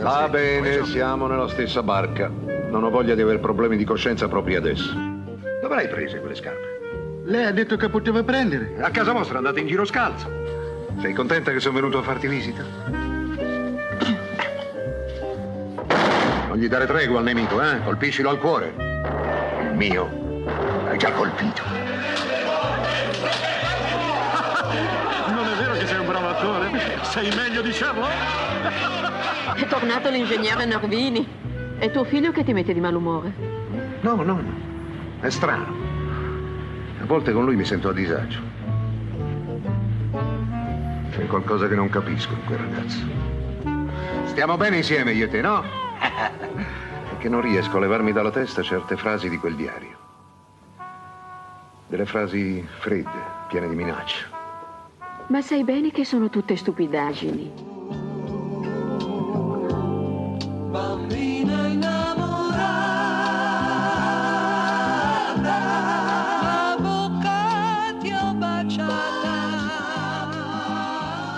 Va bene, siamo nella stessa barca. Non ho voglia di avere problemi di coscienza proprio adesso. Dove l'hai prese quelle scarpe? Lei ha detto che poteva prendere. A casa vostra andate in giro scalzo. Sei contenta che sono venuto a farti visita? Non gli dare tregua al nemico, eh? Colpiscilo al cuore. Il mio l'hai già colpito. Non è vero che sei un bravo attore? Sei meglio di Sherlock? È tornato l'ingegnere Nervini. È tuo figlio che ti mette di malumore. No, no, no. È strano. A volte con lui mi sento a disagio. C'è qualcosa che non capisco in quel ragazzo. Stiamo bene insieme io e te, no? È che non riesco a levarmi dalla testa certe frasi di quel diario. Delle frasi fredde, piene di minacce. Ma sai bene che sono tutte stupidaggini. Bambina innamorata